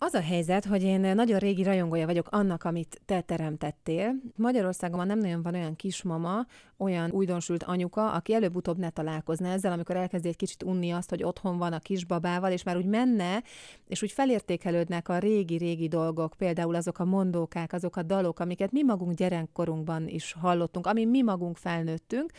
Az a helyzet, hogy én nagyon régi rajongója vagyok annak, amit te teremtettél. Magyarországon nem nagyon van olyan kismama, olyan újdonsült anyuka, aki előbb-utóbb ne találkozna ezzel, amikor elkezdi egy kicsit unni azt, hogy otthon van a kisbabával, és már úgy menne, és úgy felértékelődnek a régi-régi dolgok, például azok a mondókák, azok a dalok, amiket mi magunk gyerekkorunkban is hallottunk, ami mi magunk felnőttünk,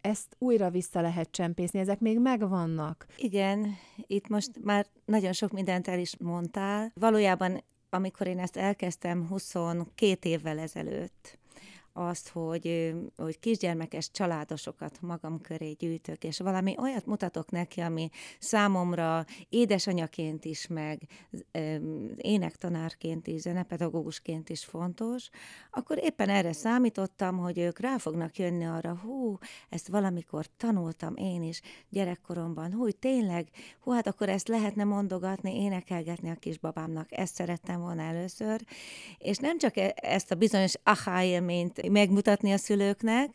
ezt újra vissza lehet csempészni, ezek még megvannak. Igen, itt most már nagyon sok mindent el is mondtál. Valójában, amikor én ezt elkezdtem 22 évvel ezelőtt, azt, hogy, hogy kisgyermekes családosokat magam köré gyűjtök, és valami olyat mutatok neki, ami számomra édesanyaként is, meg énektanárként is, zenepedagógusként is fontos, akkor éppen erre számítottam, hogy ők rá fognak jönni arra, hú, ezt valamikor tanultam én is gyerekkoromban, hú, tényleg, hú, hát akkor ezt lehetne mondogatni, énekelgetni a kisbabámnak, ezt szerettem volna először, és nem csak e-, ezt a bizonyos aha élményt megmutatni a szülőknek,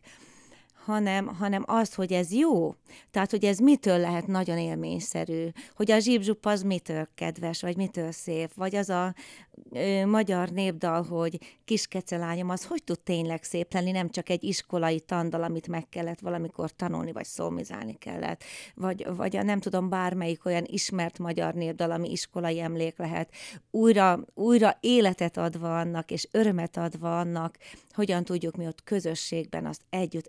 hanem, hanem az, hogy ez jó. Tehát, hogy ez mitől lehet nagyon élményszerű, hogy a zsíbzsup az mitől kedves, vagy mitől szép, vagy az a ö, magyar népdal, hogy kiskecelányom, az hogy tud tényleg szép lenni, nem csak egy iskolai tandal, amit meg kellett valamikor tanulni, vagy szolmizálni kellett, vagy, vagy a nem tudom, bármelyik olyan ismert magyar népdal, ami iskolai emlék lehet, újra, újra életet adva annak, és örömet adva annak, hogyan tudjuk mi ott közösségben azt együtt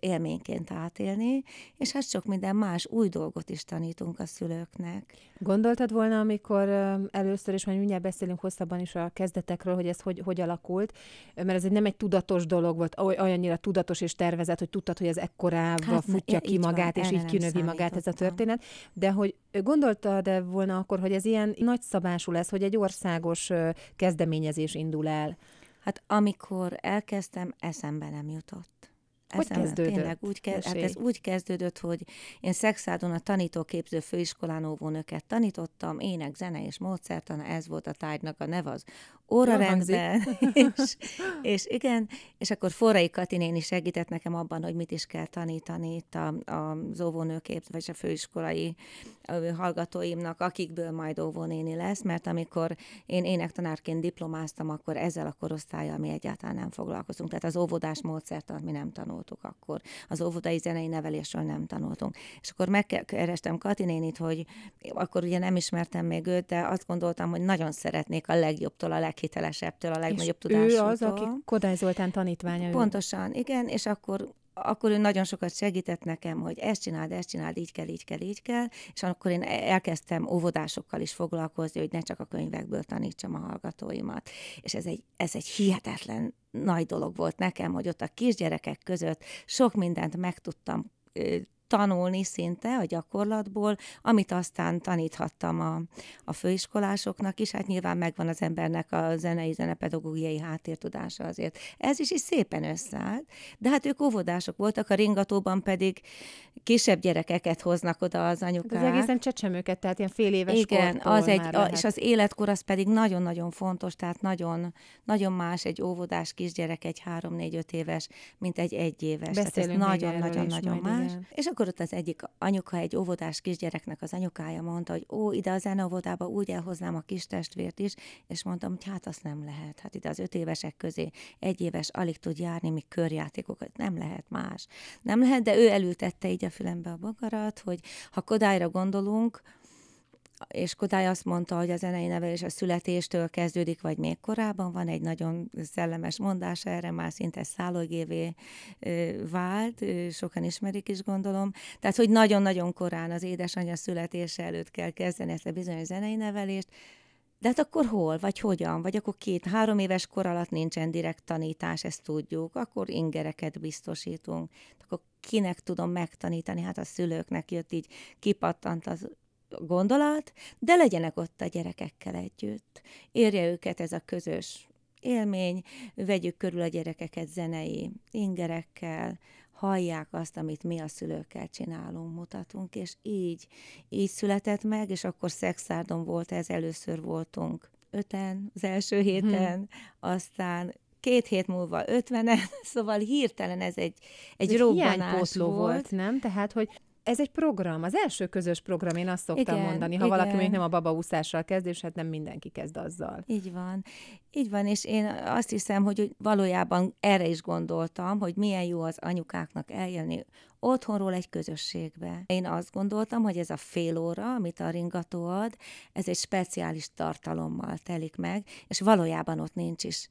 élményként átélni, és hát sok minden más új dolgot is tanítunk a szülőknek. Gondoltad volna, amikor először is, majd mindjárt beszélünk hosszabban is a kezdetekről, hogy ez hogy, hogy alakult, mert ez egy nem egy tudatos dolog volt, olyannyira tudatos és tervezett, hogy tudtad, hogy ez ekkorában hát, futja ki magát, van, és így kinövi magát ez a történet, de hogy gondoltad-e volna akkor, hogy ez ilyen nagyszabású lesz, hogy egy országos kezdeményezés indul el? Hát amikor elkezdtem, eszembe nem jutott. Hogy kezdődött? Tényleg úgy, ke- hát ez úgy kezdődött, hogy én Szexádon a tanítóképző főiskolán óvónőket tanítottam, ének, zene és módszertan, ez volt a tárgynak a neve az órarendben, és, és igen, és akkor Forrai Kati néni segített nekem abban, hogy mit is kell tanítani itt a, a, az óvónőkép, vagy a főiskolai hallgatóimnak, akikből majd óvónéni lesz, mert amikor én énektanárként diplomáztam, akkor ezzel a korosztályjal mi egyáltalán nem foglalkozunk. Tehát az óvodás módszertant mi nem tanultuk akkor. Az óvodai zenei nevelésről nem tanultunk. És akkor megkerestem Kati nénit, hogy akkor ugye nem ismertem még őt, de azt gondoltam, hogy nagyon szeretnék a legjobbtól a leg leghitelesebbtől, a legnagyobb tudásútól. ő az, aki Kodály Zoltán tanítványa. Pontosan, ő. igen, és akkor akkor ő nagyon sokat segített nekem, hogy ezt csináld, ezt csináld, így kell, így kell, így kell, és akkor én elkezdtem óvodásokkal is foglalkozni, hogy ne csak a könyvekből tanítsam a hallgatóimat. És ez egy, ez egy hihetetlen nagy dolog volt nekem, hogy ott a kisgyerekek között sok mindent megtudtam tanulni szinte a gyakorlatból, amit aztán taníthattam a, a főiskolásoknak is, hát nyilván megvan az embernek a zenei, zenepedagógiai háttértudása azért. Ez is is szépen összeállt, de hát ők óvodások voltak, a ringatóban pedig kisebb gyerekeket hoznak oda az anyukák. Ez egészen csecsemőket, tehát ilyen fél éves Igen, az egy, a, és az életkor az pedig nagyon-nagyon fontos, tehát nagyon, nagyon más egy óvodás kisgyerek, egy három-négy-öt éves, mint egy egyéves. Beszélünk tehát ez nagyon-nagyon-nagyon nagyon, más. Igen. És akkor ott az egyik anyuka, egy óvodás kisgyereknek az anyukája mondta, hogy ó, ide a zeneóvodába úgy elhoznám a kis testvért is, és mondtam, hogy hát azt nem lehet. Hát ide az öt évesek közé egy éves alig tud járni, mi körjátékokat, nem lehet más. Nem lehet, de ő elültette így a fülembe a bogarat, hogy ha Kodályra gondolunk, és Kodály azt mondta, hogy a zenei nevelés a születéstől kezdődik, vagy még korábban van egy nagyon szellemes mondás erre, már szinte szállógévé vált, sokan ismerik is gondolom. Tehát, hogy nagyon-nagyon korán az édesanyja születése előtt kell kezdeni ezt a bizonyos zenei nevelést, de hát akkor hol, vagy hogyan, vagy akkor két-három éves kor alatt nincsen direkt tanítás, ezt tudjuk, akkor ingereket biztosítunk. Akkor kinek tudom megtanítani? Hát a szülőknek jött így, kipattant az gondolat, de legyenek ott a gyerekekkel együtt. Érje őket ez a közös élmény, vegyük körül a gyerekeket zenei ingerekkel, hallják azt, amit mi a szülőkkel csinálunk, mutatunk, és így, így született meg, és akkor szexárdon volt ez, először voltunk öten az első héten, hmm. aztán két hét múlva ötvenen, szóval hirtelen ez egy, egy, egy robbanás volt. volt. nem? Tehát, hogy Ez egy program, az első közös program, én azt szoktam igen, mondani, ha igen. valaki még nem a babaúszással kezd, és hát nem mindenki kezd azzal. Így van. Így van, és én azt hiszem, hogy valójában erre is gondoltam, hogy milyen jó az anyukáknak eljönni otthonról egy közösségbe. Én azt gondoltam, hogy ez a fél óra, amit a ringató ad, ez egy speciális tartalommal telik meg, és valójában ott nincs is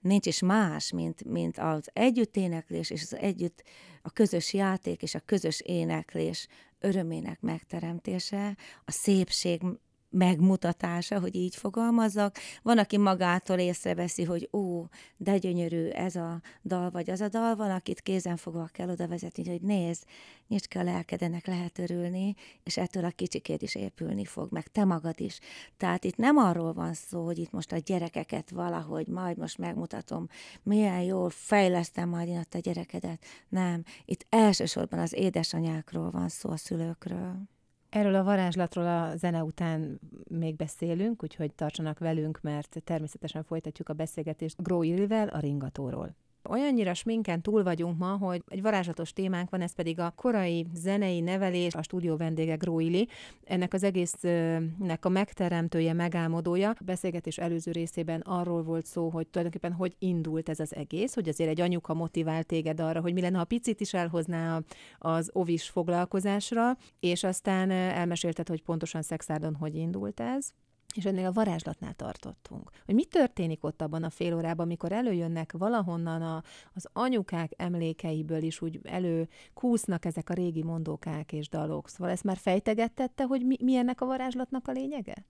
nincs is más, mint, mint az együtt éneklés és az együtt a közös játék és a közös éneklés örömének megteremtése, a szépség megmutatása, hogy így fogalmazzak. Van, aki magától észreveszi, hogy ó, de gyönyörű ez a dal, vagy az a dal, van, akit kézen fogva kell oda vezetni, hogy nézd, nyisd ki a lelkedenek, lehet örülni, és ettől a kicsikét is épülni fog, meg te magad is. Tehát itt nem arról van szó, hogy itt most a gyerekeket valahogy, majd most megmutatom, milyen jól fejlesztem majd én a gyerekedet. Nem, itt elsősorban az édesanyákról van szó, a szülőkről. Erről a varázslatról a zene után még beszélünk, úgyhogy tartsanak velünk, mert természetesen folytatjuk a beszélgetést Gró a ringatóról. Olyannyira sminken túl vagyunk ma, hogy egy varázslatos témánk van, ez pedig a korai zenei nevelés, a stúdió vendége Gróili. Ennek az egésznek a megteremtője, megálmodója. A beszélgetés előző részében arról volt szó, hogy tulajdonképpen hogy indult ez az egész, hogy azért egy anyuka motivált téged arra, hogy mi lenne, ha picit is elhozná az ovis foglalkozásra, és aztán elmesélted, hogy pontosan Szexárdon hogy indult ez és ennél a varázslatnál tartottunk. Hogy mi történik ott abban a fél órában, amikor előjönnek valahonnan a, az anyukák emlékeiből is úgy elő kúsznak ezek a régi mondókák és dalok. Szóval ezt már fejtegettette, hogy mi, mi ennek a varázslatnak a lényege?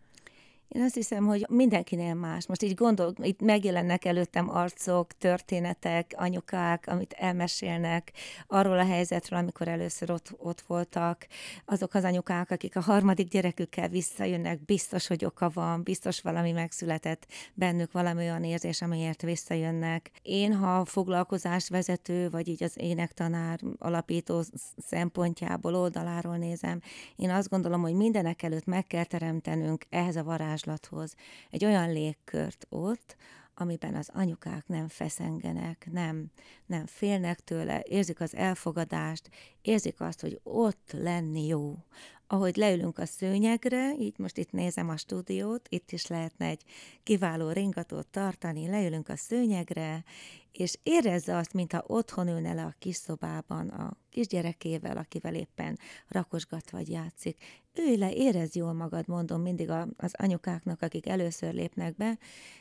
Én azt hiszem, hogy mindenkinél más. Most így gondol, itt megjelennek előttem arcok, történetek, anyukák, amit elmesélnek arról a helyzetről, amikor először ott, ott voltak. Azok az anyukák, akik a harmadik gyerekükkel visszajönnek, biztos, hogy oka van, biztos valami megszületett bennük, valami olyan érzés, amiért visszajönnek. Én, ha foglalkozás vezető, vagy így az énektanár alapító szempontjából, oldaláról nézem, én azt gondolom, hogy mindenek előtt meg kell teremtenünk ehhez a varázs varázslathoz egy olyan légkört ott, amiben az anyukák nem feszengenek, nem, nem félnek tőle, érzik az elfogadást, érzik azt, hogy ott lenni jó. Ahogy leülünk a szőnyegre, így most itt nézem a stúdiót, itt is lehetne egy kiváló ringatót tartani, leülünk a szőnyegre, és érezze azt, mintha otthon ülne le a kis szobában a kisgyerekével, akivel éppen rakosgat vagy játszik. Ülj le, érez jól magad, mondom mindig az anyukáknak, akik először lépnek be,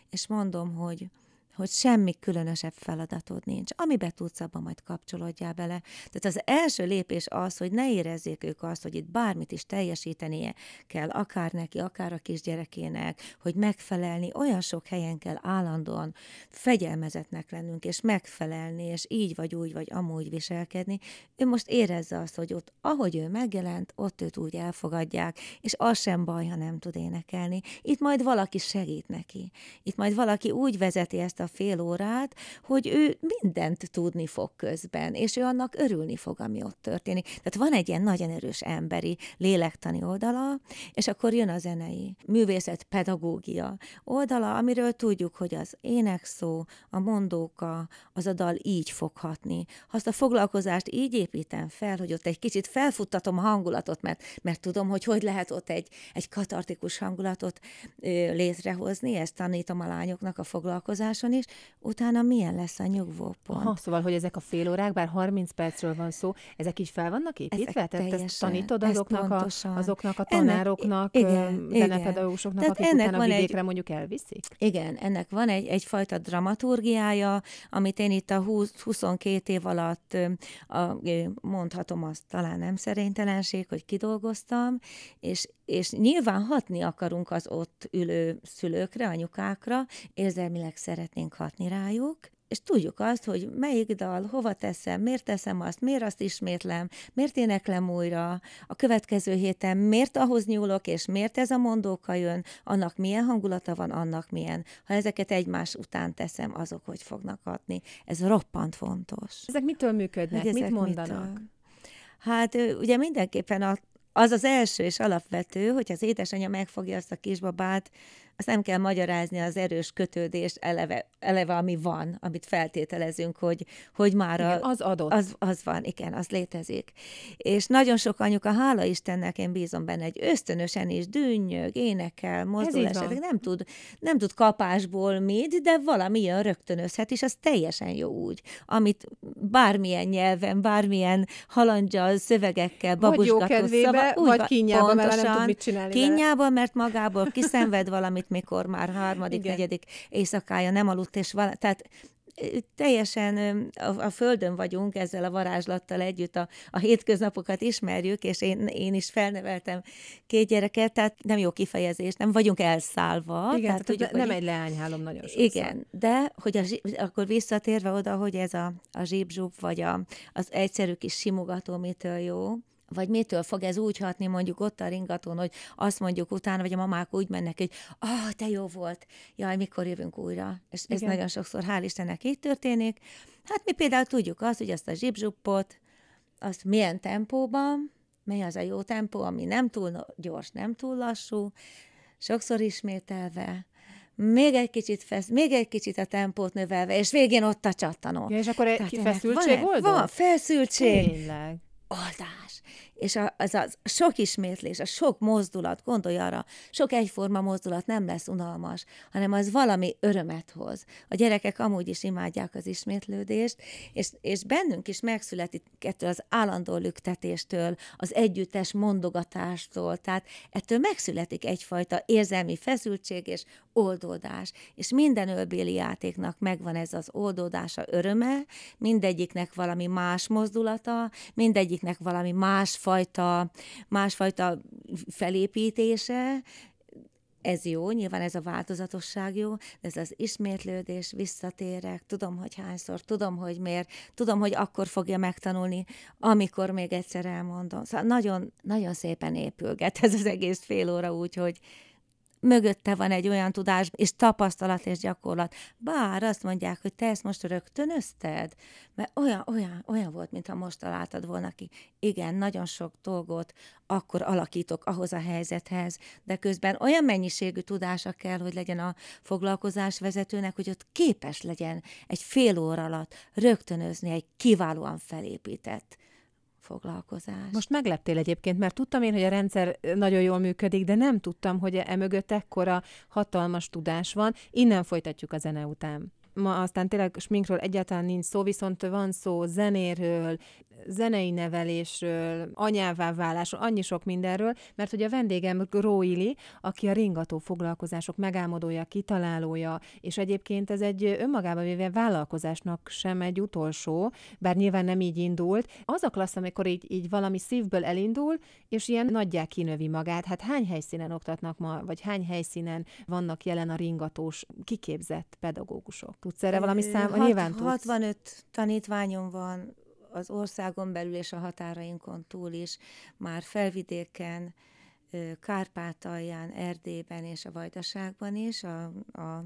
és mondom, hogy hogy semmi különösebb feladatod nincs. Amibe tudsz, abban majd kapcsolódjál bele. Tehát az első lépés az, hogy ne érezzék ők azt, hogy itt bármit is teljesítenie kell, akár neki, akár a kisgyerekének, hogy megfelelni. Olyan sok helyen kell állandóan fegyelmezetnek lennünk, és megfelelni, és így vagy úgy, vagy amúgy viselkedni. Ő most érezze azt, hogy ott, ahogy ő megjelent, ott őt úgy elfogadják, és az sem baj, ha nem tud énekelni. Itt majd valaki segít neki. Itt majd valaki úgy vezeti ezt a fél órát, hogy ő mindent tudni fog közben, és ő annak örülni fog, ami ott történik. Tehát van egy ilyen nagyon erős emberi lélektani oldala, és akkor jön a zenei művészet pedagógia oldala, amiről tudjuk, hogy az énekszó, a mondóka, az a dal így fog hatni. Ha azt a foglalkozást így építem fel, hogy ott egy kicsit felfuttatom a hangulatot, mert, mert tudom, hogy hogy lehet ott egy, egy katartikus hangulatot ö, létrehozni, ezt tanítom a lányoknak a foglalkozáson is, utána milyen lesz a nyugvópont. Aha, szóval, hogy ezek a fél órák, bár 30 percről van szó, ezek így fel vannak építve? Ezek Tehát ezt tanítod azoknak, a, azoknak a tanároknak, ennek, igen, zenepedagógusoknak, Tehát akik ennek utána van vidékre egy, mondjuk elviszik? Igen, ennek van egy, egyfajta dramaturgiája, amit én itt a 20, 22 év alatt a, mondhatom azt, talán nem szerénytelenség, hogy kidolgoztam, és, és nyilván hatni akarunk az ott ülő szülőkre, anyukákra, érzelmileg szeretnénk hatni rájuk, és tudjuk azt, hogy melyik dal, hova teszem, miért teszem azt, miért azt ismétlem, miért éneklem újra, a következő héten miért ahhoz nyúlok, és miért ez a mondóka jön, annak milyen hangulata van, annak milyen. Ha ezeket egymás után teszem, azok hogy fognak hatni. Ez roppant fontos. Ezek mitől működnek? Ezek Mit mondanak? Mitől? Hát ugye mindenképpen az az első és alapvető, hogy az édesanyja megfogja azt a kisbabát, azt nem kell magyarázni az erős kötődést eleve, eleve ami van, amit feltételezünk, hogy, hogy már igen, a, az adott. Az, az van, igen, az létezik. És nagyon sok anyuka, hála Istennek, én bízom benne, egy ösztönösen is dünnyög, énekel, mozdul esetleg, nem tud, nem tud kapásból mit, de valamilyen rögtönözhet, és az teljesen jó úgy, amit bármilyen nyelven, bármilyen halandzsal, szövegekkel, babusgatott szava, vagy kínjában, mert nem tud mit csinálni Kínjában, mert magából kiszenved valamit, mikor már harmadik, Igen. negyedik éjszakája nem aludt, és vala, tehát teljesen a, a földön vagyunk ezzel a varázslattal együtt, a, a hétköznapokat ismerjük, és én, én is felneveltem két gyereket, tehát nem jó kifejezés, nem vagyunk elszállva. Igen, tehát, tudjuk, nem egy leányhálom nagyon sokszor. Igen, de hogy a, akkor visszatérve oda, hogy ez a, a zsíbzsúb, vagy a, az egyszerű kis simogató mitől jó, vagy mitől fog ez úgy hatni mondjuk ott a ringatón, hogy azt mondjuk utána, vagy a mamák úgy mennek, hogy ah, oh, te jó volt, jaj, mikor jövünk újra. És ez Igen. nagyon sokszor, hál' Istennek így történik. Hát mi például tudjuk azt, hogy azt a zsibzsuppot, azt milyen tempóban, mely az a jó tempó, ami nem túl gyors, nem túl lassú, sokszor ismételve, még egy kicsit fesz, még egy kicsit a tempót növelve, és végén ott a csattanó. Ja, és akkor egy feszültség van, van, feszültség. Tényleg. Oldás és a, az a sok ismétlés, a sok mozdulat, gondolj arra, sok egyforma mozdulat nem lesz unalmas, hanem az valami örömet hoz. A gyerekek amúgy is imádják az ismétlődést, és, és bennünk is megszületik ettől az állandó lüktetéstől, az együttes mondogatástól, tehát ettől megszületik egyfajta érzelmi feszültség és oldódás. És minden ölbéli játéknak megvan ez az oldódása, öröme, mindegyiknek valami más mozdulata, mindegyiknek valami más másfajta, másfajta felépítése, ez jó, nyilván ez a változatosság jó, de ez az ismétlődés, visszatérek, tudom, hogy hányszor, tudom, hogy miért, tudom, hogy akkor fogja megtanulni, amikor még egyszer elmondom. Szóval nagyon, nagyon szépen épülget ez az egész fél óra úgy, hogy mögötte van egy olyan tudás és tapasztalat és gyakorlat. Bár azt mondják, hogy te ezt most rögtönözted, mert olyan, olyan, olyan volt, mintha most találtad volna ki. Igen, nagyon sok dolgot akkor alakítok ahhoz a helyzethez, de közben olyan mennyiségű tudása kell, hogy legyen a foglalkozás vezetőnek, hogy ott képes legyen egy fél óra alatt rögtönözni egy kiválóan felépített foglalkozás. Most megleptél egyébként, mert tudtam én, hogy a rendszer nagyon jól működik, de nem tudtam, hogy emögött ekkora hatalmas tudás van. Innen folytatjuk a zene után ma aztán tényleg sminkről egyáltalán nincs szó, viszont van szó zenéről, zenei nevelésről, anyává válásról, annyi sok mindenről, mert hogy a vendégem Róili, aki a ringató foglalkozások megálmodója, kitalálója, és egyébként ez egy önmagában véve vállalkozásnak sem egy utolsó, bár nyilván nem így indult. Az a klassz, amikor így, így valami szívből elindul, és ilyen nagyják kinövi magát. Hát hány helyszínen oktatnak ma, vagy hány helyszínen vannak jelen a ringatós kiképzett pedagógusok? Tudsz erre valami szám? Hat, Nyilván tudsz. 65 tanítványom van az országon belül és a határainkon túl is, már felvidéken, Kárpátalján, Erdélyben és a Vajdaságban is, a, a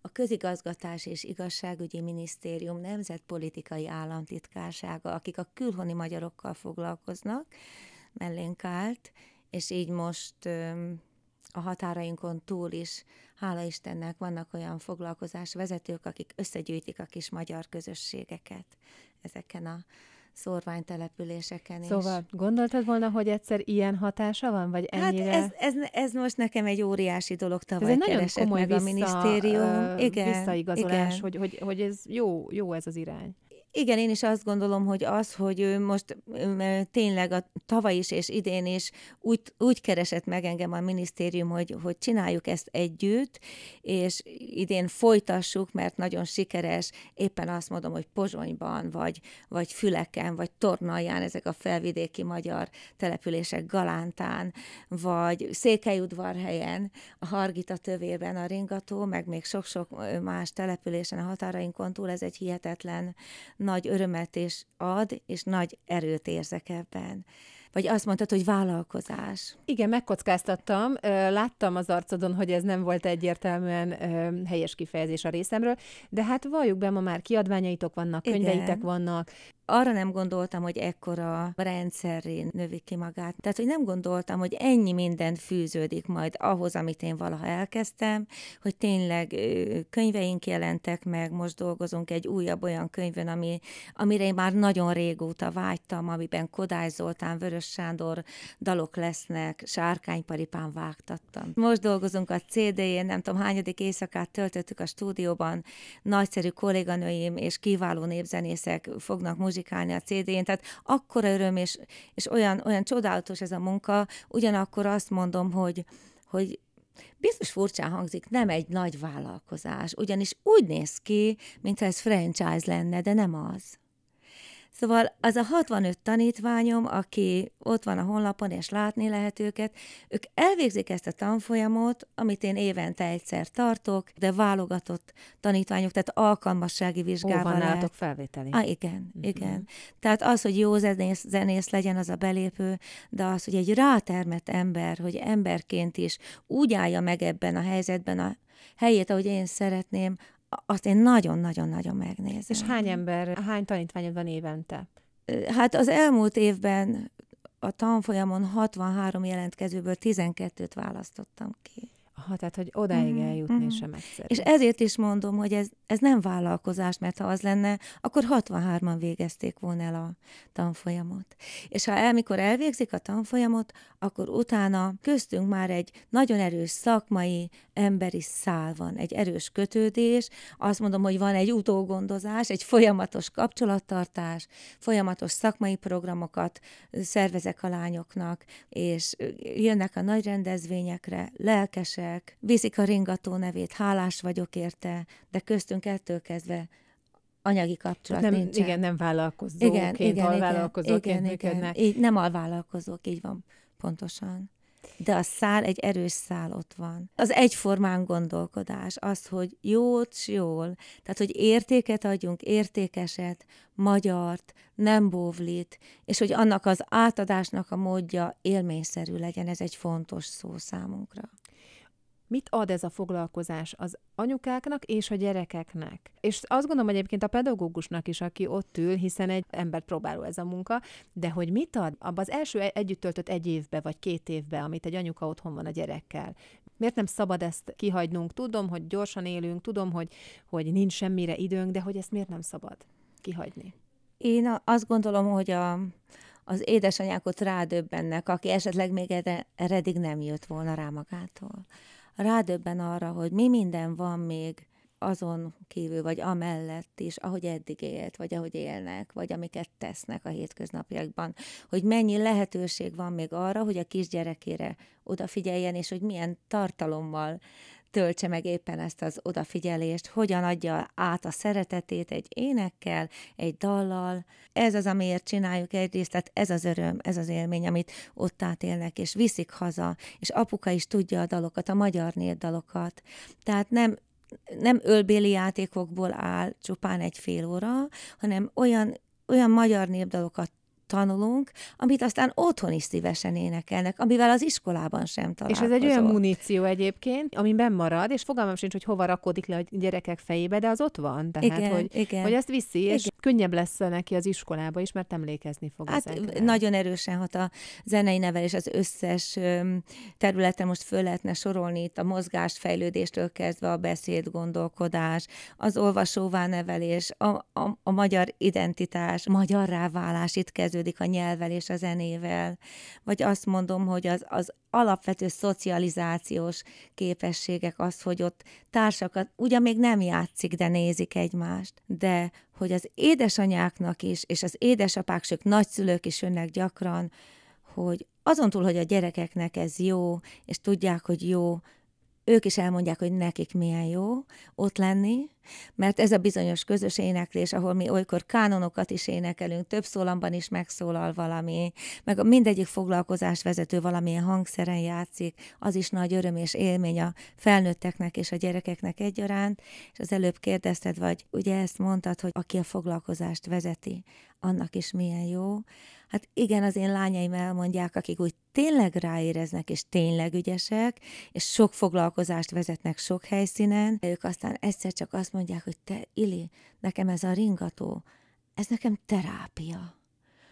a Közigazgatás és Igazságügyi Minisztérium Nemzetpolitikai Államtitkársága, akik a külhoni magyarokkal foglalkoznak, mellénk állt, és így most a határainkon túl is, hála Istennek, vannak olyan foglalkozás vezetők, akik összegyűjtik a kis magyar közösségeket ezeken a szorványtelepüléseken Szóval is. gondoltad volna, hogy egyszer ilyen hatása van, vagy hát ennyire? Hát ez, ez, ez most nekem egy óriási dolog, tavaly ez egy nagyon komoly meg vissza, a minisztérium. Igen, visszaigazolás, igen. Hogy, hogy, hogy ez jó, jó ez az irány. Igen, én is azt gondolom, hogy az, hogy ő most tényleg a tavaly is és idén is úgy, úgy keresett meg engem a minisztérium, hogy, hogy csináljuk ezt együtt, és idén folytassuk, mert nagyon sikeres, éppen azt mondom, hogy Pozsonyban, vagy, vagy Füleken, vagy Tornalján, ezek a felvidéki magyar települések Galántán, vagy Székelyudvarhelyen, a Hargita tövében a Ringató, meg még sok-sok más településen a határainkon túl, ez egy hihetetlen nagy örömet és ad, és nagy erőt érzek ebben. Vagy azt mondtad, hogy vállalkozás. Igen, megkockáztattam. Láttam az arcodon, hogy ez nem volt egyértelműen helyes kifejezés a részemről, de hát valljuk be, ma már kiadványaitok vannak, könyveitek Igen. vannak, arra nem gondoltam, hogy ekkora rendszerré növi ki magát. Tehát, hogy nem gondoltam, hogy ennyi minden fűződik majd ahhoz, amit én valaha elkezdtem, hogy tényleg könyveink jelentek meg, most dolgozunk egy újabb olyan könyvön, ami, amire én már nagyon régóta vágytam, amiben Kodály Zoltán, Vörös Sándor dalok lesznek, Sárkányparipán vágtattam. Most dolgozunk a CD-jén, nem tudom, hányadik éjszakát töltöttük a stúdióban, nagyszerű kolléganőim és kiváló népzenészek fognak muzsikálni a CD-n, tehát akkora öröm, és, és olyan, olyan csodálatos ez a munka, ugyanakkor azt mondom, hogy, hogy biztos furcsán hangzik, nem egy nagy vállalkozás, ugyanis úgy néz ki, mintha ez franchise lenne, de nem az. Szóval az a 65 tanítványom, aki ott van a honlapon, és látni lehet őket, ők elvégzik ezt a tanfolyamot, amit én évente egyszer tartok, de válogatott tanítványok, tehát alkalmassági vizsgával. Ó, van lehet. felvételi. Ah, igen, uh-huh. igen. Tehát az, hogy jó zenész, zenész legyen az a belépő, de az, hogy egy rátermett ember, hogy emberként is úgy állja meg ebben a helyzetben a helyét, ahogy én szeretném, azt én nagyon-nagyon-nagyon megnézem. És hány ember, hány tanítványod van évente? Hát az elmúlt évben a tanfolyamon 63 jelentkezőből 12-t választottam ki. Aha, tehát, hogy odáig mm, eljutni mm. sem egyszerű. És ezért is mondom, hogy ez, ez nem vállalkozás, mert ha az lenne, akkor 63-an végezték volna el a tanfolyamot. És ha el, mikor elvégzik a tanfolyamot, akkor utána köztünk már egy nagyon erős szakmai, emberi szál van, egy erős kötődés, azt mondom, hogy van egy utógondozás, egy folyamatos kapcsolattartás, folyamatos szakmai programokat szervezek a lányoknak, és jönnek a nagy rendezvényekre, lelkesek, emberek, viszik a ringató nevét, hálás vagyok érte, de köztünk ettől kezdve anyagi kapcsolat nem, nincsen. Igen, nem vállalkozóként, igen, igen, alvállalkozóként igen, működnek. Igen, így nem alvállalkozók, így van, pontosan. De a szál, egy erős szál ott van. Az egyformán gondolkodás, az, hogy jót s jól, tehát, hogy értéket adjunk, értékeset, magyart, nem bóvlit, és hogy annak az átadásnak a módja élményszerű legyen, ez egy fontos szó számunkra mit ad ez a foglalkozás az anyukáknak és a gyerekeknek. És azt gondolom egyébként a pedagógusnak is, aki ott ül, hiszen egy embert próbáló ez a munka, de hogy mit ad abban az első e- együtt töltött egy évbe vagy két évbe, amit egy anyuka otthon van a gyerekkel. Miért nem szabad ezt kihagynunk? Tudom, hogy gyorsan élünk, tudom, hogy, hogy nincs semmire időnk, de hogy ezt miért nem szabad kihagyni? Én azt gondolom, hogy a, az édesanyák ott rádöbbennek, aki esetleg még eddig nem jött volna rá magától rádöbben arra, hogy mi minden van még azon kívül, vagy amellett is, ahogy eddig élt, vagy ahogy élnek, vagy amiket tesznek a hétköznapjakban, hogy mennyi lehetőség van még arra, hogy a kisgyerekére odafigyeljen, és hogy milyen tartalommal töltse meg éppen ezt az odafigyelést, hogyan adja át a szeretetét egy énekkel, egy dallal. Ez az, amiért csináljuk egyrészt, tehát ez az öröm, ez az élmény, amit ott átélnek, és viszik haza, és apuka is tudja a dalokat, a magyar dalokat. Tehát nem nem ölbéli játékokból áll csupán egy fél óra, hanem olyan olyan magyar népdalokat tanulunk, amit aztán otthon is szívesen énekelnek, amivel az iskolában sem találkozol. És ez egy olyan muníció egyébként, amiben marad, és fogalmam sincs, hogy hova rakódik le a gyerekek fejébe, de az ott van. Tehát, igen, hogy, igen. hogy ezt viszi, igen. és könnyebb lesz neki az iskolába is, mert emlékezni fog hát ezekre. Nagyon erősen hat a zenei nevelés az összes területen, most föl lehetne sorolni itt a mozgást, fejlődéstől kezdve a beszéd, gondolkodás, az olvasóvá nevelés, a, a, a magyar identitás, magyarrá válás, itt kezdő kezdődik a nyelvvel és a zenével, vagy azt mondom, hogy az, az alapvető szocializációs képességek az, hogy ott társakat ugyan még nem játszik, de nézik egymást, de hogy az édesanyáknak is, és az édesapák, sőt nagyszülők is önnek gyakran, hogy azon túl, hogy a gyerekeknek ez jó, és tudják, hogy jó, ők is elmondják, hogy nekik milyen jó ott lenni, mert ez a bizonyos közös éneklés, ahol mi olykor kánonokat is énekelünk, több szólamban is megszólal valami, meg mindegyik foglalkozás vezető valamilyen hangszeren játszik, az is nagy öröm és élmény a felnőtteknek és a gyerekeknek egyaránt, és az előbb kérdezted, vagy ugye ezt mondtad, hogy aki a foglalkozást vezeti, annak is milyen jó. Hát igen, az én lányaim elmondják, akik úgy tényleg ráéreznek, és tényleg ügyesek, és sok foglalkozást vezetnek sok helyszínen, ők aztán egyszer csak azt mondják, hogy te, Ili, nekem ez a ringató, ez nekem terápia.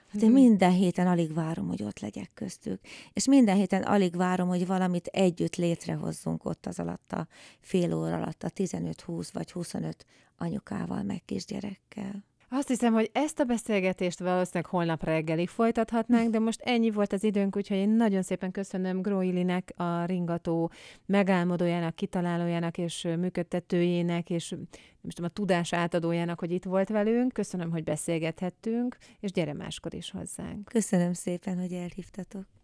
Hát én mhm. minden héten alig várom, hogy ott legyek köztük. És minden héten alig várom, hogy valamit együtt létrehozzunk ott az alatt a fél óra alatt, a 15-20 vagy 25 anyukával, meg kisgyerekkel. Azt hiszem, hogy ezt a beszélgetést valószínűleg holnap reggelig folytathatnánk, de most ennyi volt az időnk, úgyhogy én nagyon szépen köszönöm Groilinek, a ringató megálmodójának, kitalálójának és működtetőjének, és nem tudom, a tudás átadójának, hogy itt volt velünk. Köszönöm, hogy beszélgethettünk, és gyere máskor is hozzánk. Köszönöm szépen, hogy elhívtatok.